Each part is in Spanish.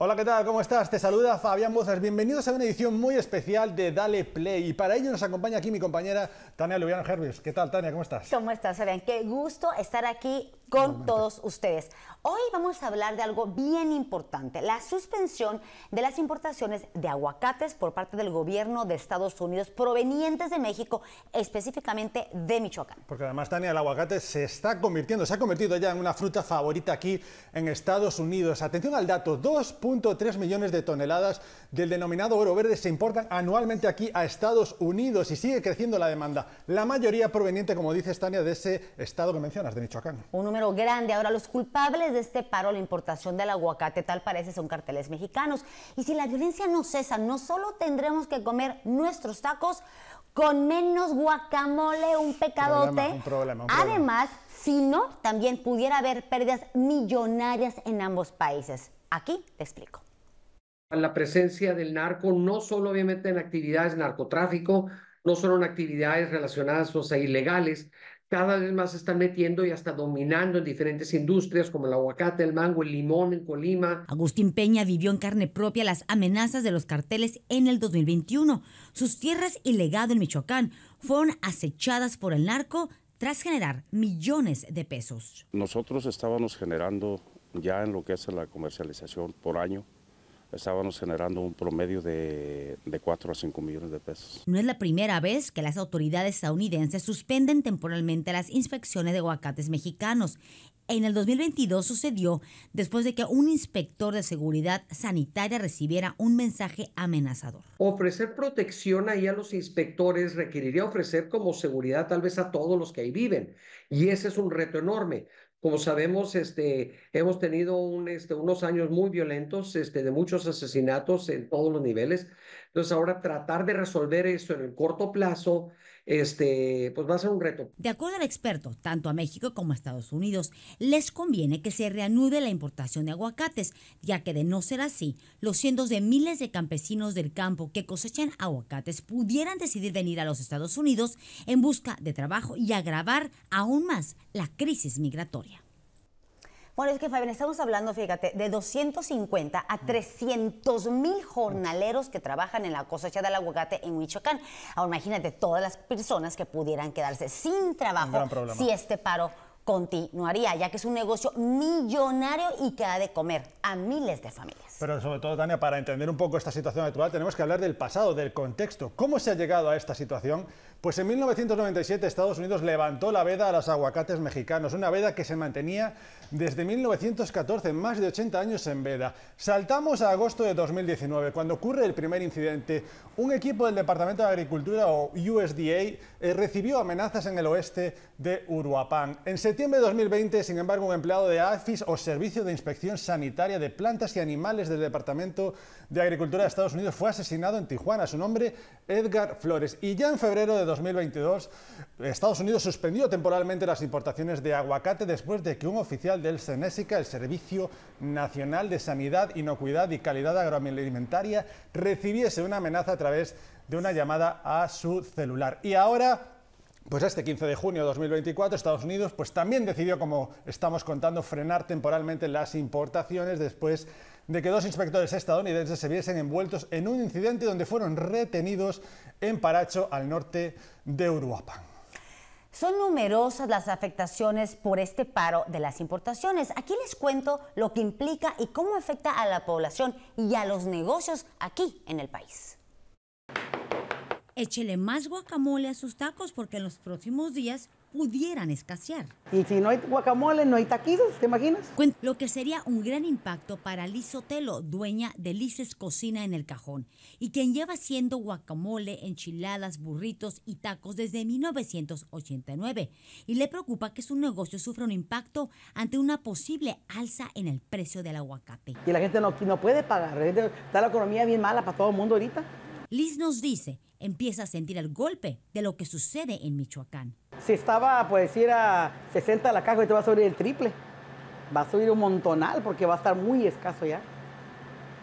Hola, ¿qué tal? ¿Cómo estás? Te saluda Fabián Bozas. Bienvenidos a una edición muy especial de Dale Play. Y para ello nos acompaña aquí mi compañera Tania Lubiano Hervis. ¿Qué tal, Tania? ¿Cómo estás? ¿Cómo estás, Fabián? Qué gusto estar aquí con todos ustedes. Hoy vamos a hablar de algo bien importante, la suspensión de las importaciones de aguacates por parte del gobierno de Estados Unidos provenientes de México, específicamente de Michoacán. Porque además, Tania, el aguacate se está convirtiendo, se ha convertido ya en una fruta favorita aquí en Estados Unidos. Atención al dato, 2.3 millones de toneladas del denominado oro verde se importan anualmente aquí a Estados Unidos y sigue creciendo la demanda. La mayoría proveniente, como dices, Tania, de ese estado que mencionas, de Michoacán. Un número grande. Ahora, los culpables de este paro, la importación del aguacate, tal parece, son carteles mexicanos. Y si la violencia no cesa, no solo tendremos que comer nuestros tacos con menos guacamole, un pecadote. un problema, un problema. Además, si no, también pudiera haber pérdidas millonarias en ambos países. Aquí te explico. La presencia del narco, no solo obviamente en actividades de narcotráfico, no solo en actividades relacionadas o sea, ilegales, cada vez más se están metiendo y hasta dominando en diferentes industrias como el aguacate, el mango, el limón en Colima. Agustín Peña vivió en carne propia las amenazas de los carteles en el 2021. Sus tierras y legado en Michoacán fueron acechadas por el narco tras generar millones de pesos. Nosotros estábamos generando ya en lo que es la comercialización por año estábamos generando un promedio de, de 4 a 5 millones de pesos. No es la primera vez que las autoridades estadounidenses suspenden temporalmente las inspecciones de aguacates mexicanos. En el 2022 sucedió después de que un inspector de seguridad sanitaria recibiera un mensaje amenazador. Ofrecer protección ahí a los inspectores requeriría ofrecer como seguridad tal vez a todos los que ahí viven. Y ese es un reto enorme. Como sabemos, este, hemos tenido un, este, unos años muy violentos, este, de muchos asesinatos en todos los niveles. Entonces, ahora tratar de resolver eso en el corto plazo, este, pues va a ser un reto. De acuerdo al experto, tanto a México como a Estados Unidos les conviene que se reanude la importación de aguacates, ya que de no ser así, los cientos de miles de campesinos del campo que cosechan aguacates pudieran decidir venir a los Estados Unidos en busca de trabajo y agravar aún más la crisis migratoria. Bueno, es que Fabián, estamos hablando, fíjate, de 250 a 300 mil jornaleros que trabajan en la cosecha del aguacate en Michoacán. Ahora imagínate todas las personas que pudieran quedarse sin trabajo si este paro continuaría, ya que es un negocio millonario y que ha de comer a miles de familias. Pero sobre todo, Tania, para entender un poco esta situación actual, tenemos que hablar del pasado, del contexto. ¿Cómo se ha llegado a esta situación? Pues en 1997 Estados Unidos levantó la veda a los aguacates mexicanos, una veda que se mantenía desde 1914, más de 80 años en veda. Saltamos a agosto de 2019, cuando ocurre el primer incidente. Un equipo del Departamento de Agricultura o USDA eh, recibió amenazas en el oeste de Uruapan. En septiembre de 2020, sin embargo, un empleado de AFIS o Servicio de Inspección Sanitaria de Plantas y Animales del Departamento de Agricultura de Estados Unidos fue asesinado en Tijuana. Su nombre, Edgar Flores. Y ya en febrero de 2022, Estados Unidos suspendió temporalmente las importaciones de aguacate después de que un oficial del SENESICA, el Servicio Nacional de Sanidad, Inocuidad y Calidad Agroalimentaria, recibiese una amenaza a través de una llamada a su celular. Y ahora pues este 15 de junio de 2024 Estados Unidos pues también decidió, como estamos contando, frenar temporalmente las importaciones después de que dos inspectores estadounidenses se viesen envueltos en un incidente donde fueron retenidos en Paracho, al norte de Uruapan. Son numerosas las afectaciones por este paro de las importaciones. Aquí les cuento lo que implica y cómo afecta a la población y a los negocios aquí en el país. Échele más guacamole a sus tacos porque en los próximos días pudieran escasear. Y si no hay guacamole, no hay taquitos, ¿te imaginas? Lo que sería un gran impacto para Liz Sotelo, dueña de Lices Cocina en el Cajón, y quien lleva haciendo guacamole, enchiladas, burritos y tacos desde 1989. Y le preocupa que su negocio sufra un impacto ante una posible alza en el precio del aguacate. Y la gente no, no puede pagar, está la economía bien mala para todo el mundo ahorita. Liz nos dice, empieza a sentir el golpe de lo que sucede en Michoacán. Si estaba, pues, ir a 60 la caja, te va a subir el triple. Va a subir un montonal porque va a estar muy escaso ya.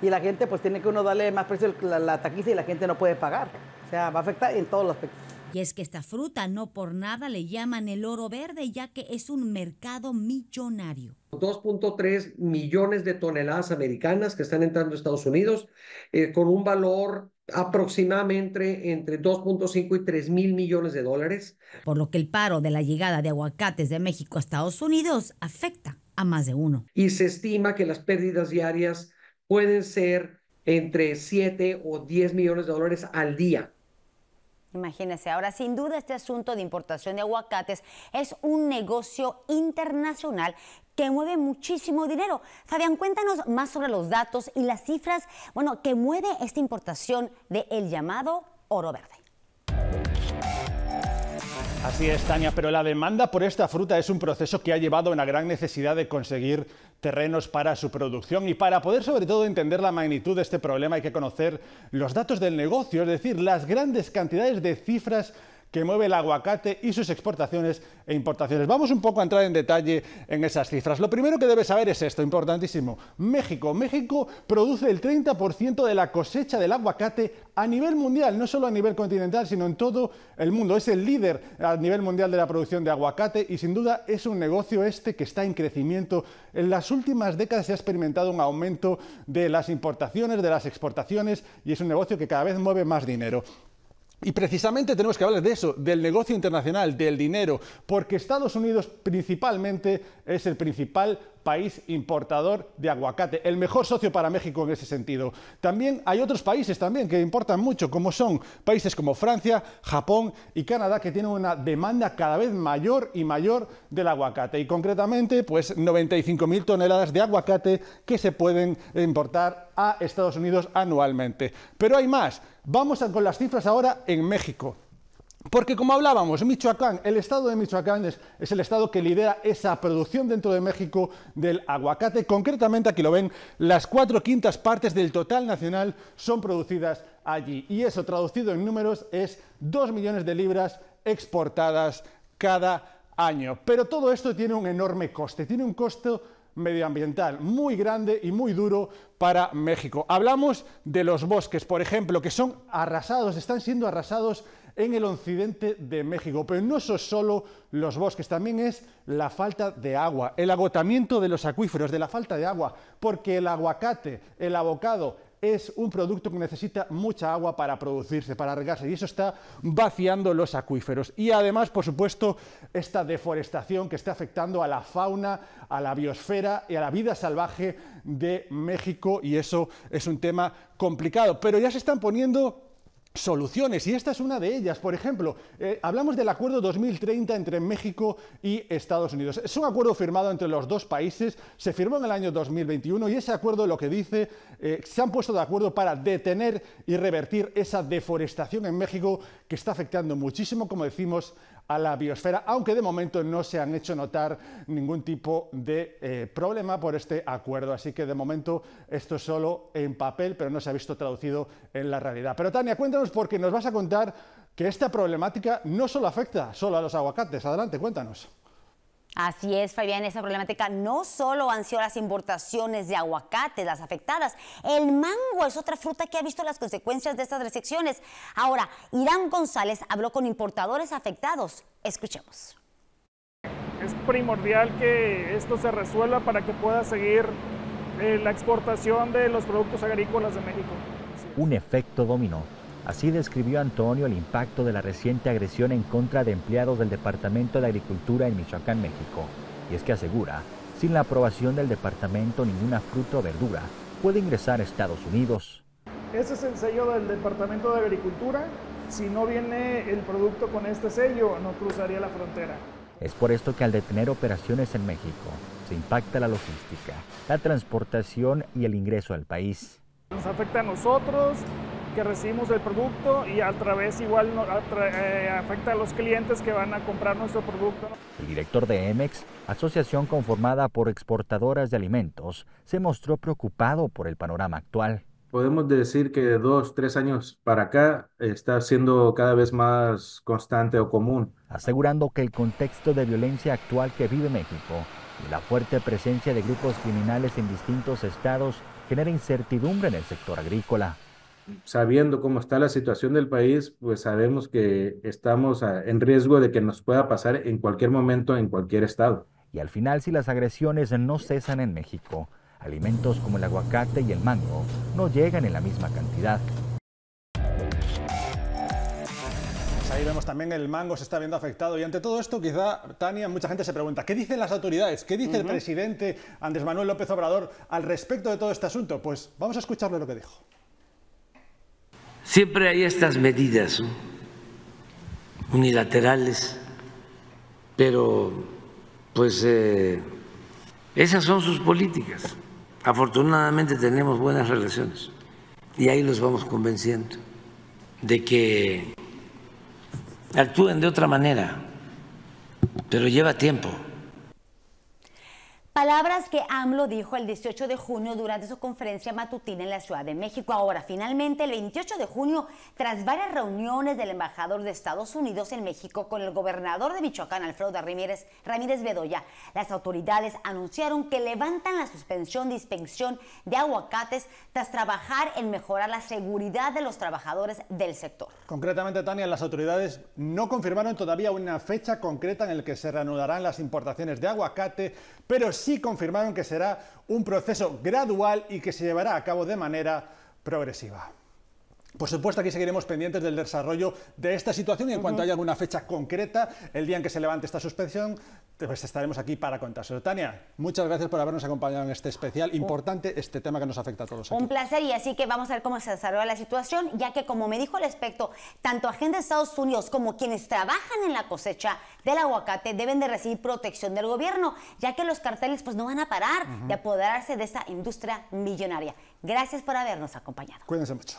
Y la gente, pues, tiene que uno darle más precio a la, la taquiza y la gente no puede pagar. O sea, va a afectar en todos los aspectos. Y es que esta fruta no por nada le llaman el oro verde, ya que es un mercado millonario. 2.3 millones de toneladas americanas que están entrando a Estados Unidos, eh, con un valor aproximadamente entre 2.5 y 3 mil millones de dólares. Por lo que el paro de la llegada de aguacates de México a Estados Unidos afecta a más de uno. Y se estima que las pérdidas diarias pueden ser entre 7 o 10 millones de dólares al día. Imagínense, ahora sin duda este asunto de importación de aguacates es un negocio internacional que mueve muchísimo dinero. Fabián, cuéntanos más sobre los datos y las cifras, bueno, que mueve esta importación de el llamado oro verde. Así es, Tania, pero la demanda por esta fruta es un proceso que ha llevado a una gran necesidad de conseguir terrenos para su producción y para poder sobre todo entender la magnitud de este problema hay que conocer los datos del negocio, es decir, las grandes cantidades de cifras que mueve el aguacate y sus exportaciones e importaciones. Vamos un poco a entrar en detalle en esas cifras. Lo primero que debes saber es esto, importantísimo. México. México produce el 30% de la cosecha del aguacate a nivel mundial, no solo a nivel continental, sino en todo el mundo. Es el líder a nivel mundial de la producción de aguacate y sin duda es un negocio este que está en crecimiento. En las últimas décadas se ha experimentado un aumento de las importaciones, de las exportaciones y es un negocio que cada vez mueve más dinero. Y precisamente tenemos que hablar de eso, del negocio internacional, del dinero, porque Estados Unidos principalmente es el principal país importador de aguacate, el mejor socio para México en ese sentido. También hay otros países también que importan mucho, como son países como Francia, Japón y Canadá, que tienen una demanda cada vez mayor y mayor del aguacate. Y concretamente, pues 95.000 toneladas de aguacate que se pueden importar a Estados Unidos anualmente. Pero hay más. Vamos con las cifras ahora en México. Porque como hablábamos, Michoacán, el estado de Michoacán es, el estado que lidera esa producción dentro de México del aguacate. Concretamente, aquí lo ven, las cuatro quintas partes del total nacional son producidas allí. Y eso, traducido en números, es 2 millones de libras exportadas cada año. Pero todo esto tiene un enorme coste, tiene un costo medioambiental muy grande y muy duro para México. Hablamos de los bosques, por ejemplo, que son arrasados, están siendo arrasados en el occidente de México. Pero no son solo los bosques, también es la falta de agua, el agotamiento de los acuíferos, de la falta de agua, porque el aguacate, el abocado, es un producto que necesita mucha agua para producirse, para regarse, y eso está vaciando los acuíferos. Y además, por supuesto, esta deforestación que está afectando a la fauna, a la biosfera y a la vida salvaje de México, y eso es un tema complicado. Pero ya se están poniendo soluciones y esta es una de ellas. Por ejemplo, eh, hablamos del acuerdo 2030 entre México y Estados Unidos. Es un acuerdo firmado entre los dos países, se firmó en el año 2021 y ese acuerdo lo que dice, eh, se han puesto de acuerdo para detener y revertir esa deforestación en México que está afectando muchísimo, como decimos, a la biosfera, aunque de momento no se han hecho notar ningún tipo de eh, problema por este acuerdo. Así que de momento esto es solo en papel, pero no se ha visto traducido en la realidad. Pero Tania, cuéntanos porque nos vas a contar que esta problemática no solo afecta solo a los aguacates. Adelante, cuéntanos. Así es, Fabián, esa problemática no solo han sido las importaciones de aguacates las afectadas, el mango es otra fruta que ha visto las consecuencias de estas restricciones. Ahora, Irán González habló con importadores afectados. Escuchemos. Es primordial que esto se resuelva para que pueda seguir eh, la exportación de los productos agrícolas de México. Un efecto dominó Así describió Antonio el impacto de la reciente agresión en contra de empleados del Departamento de Agricultura en Michoacán, México. Y es que asegura, sin la aprobación del departamento ninguna fruta o verdura puede ingresar a Estados Unidos. Ese es el sello del Departamento de Agricultura. Si no viene el producto con este sello, no cruzaría la frontera. Es por esto que al detener operaciones en México, se impacta la logística, la transportación y el ingreso al país. Nos afecta a nosotros, que recibimos el producto y a través igual eh, afecta a los clientes que van a comprar nuestro producto. El director de Emex, asociación conformada por exportadoras de alimentos, se mostró preocupado por el panorama actual. Podemos decir que de dos, tres años para acá está siendo cada vez más constante o común. Asegurando que el contexto de violencia actual que vive México y la fuerte presencia de grupos criminales en distintos estados genera incertidumbre en el sector agrícola sabiendo cómo está la situación del país, pues sabemos que estamos en riesgo de que nos pueda pasar en cualquier momento en cualquier estado. Y al final, si las agresiones no cesan en México, alimentos como el aguacate y el mango no llegan en la misma cantidad. Pues ahí vemos también el mango se está viendo afectado y ante todo esto quizá, Tania, mucha gente se pregunta, ¿qué dicen las autoridades? ¿Qué dice el presidente Andrés Manuel López Obrador al respecto de todo este asunto? Pues vamos a escucharle lo que dijo. Siempre hay estas medidas unilaterales, pero pues eh, esas son sus políticas. Afortunadamente tenemos buenas relaciones y ahí los vamos convenciendo de que actúen de otra manera, pero lleva tiempo. Palabras que AMLO dijo el 18 de junio durante su conferencia matutina en la Ciudad de México. Ahora, finalmente, el 28 de junio, tras varias reuniones del embajador de Estados Unidos en México con el gobernador de Michoacán, Alfredo Ramírez, Ramírez Bedoya, las autoridades anunciaron que levantan la suspensión de inspección de aguacates tras trabajar en mejorar la seguridad de los trabajadores del sector. Concretamente, Tania, las autoridades no confirmaron todavía una fecha concreta en la que se reanudarán las importaciones de aguacate, pero sí sí confirmaron que será un proceso gradual y que se llevará a cabo de manera progresiva. Por supuesto, aquí seguiremos pendientes del desarrollo de esta situación y en cuanto haya alguna fecha concreta, el día en que se levante esta suspensión, pues estaremos aquí para contárselo. Tania, muchas gracias por habernos acompañado en este especial importante, este tema que nos afecta a todos. Un placer y así que vamos a ver cómo se desarrolla la situación, ya que como me dijo el aspecto, tanto agentes de Estados Unidos como quienes trabajan en la cosecha del aguacate deben de recibir protección del gobierno, ya que los carteles pues no van a parar de apoderarse de esta industria millonaria. Gracias por habernos acompañado. Cuídense mucho.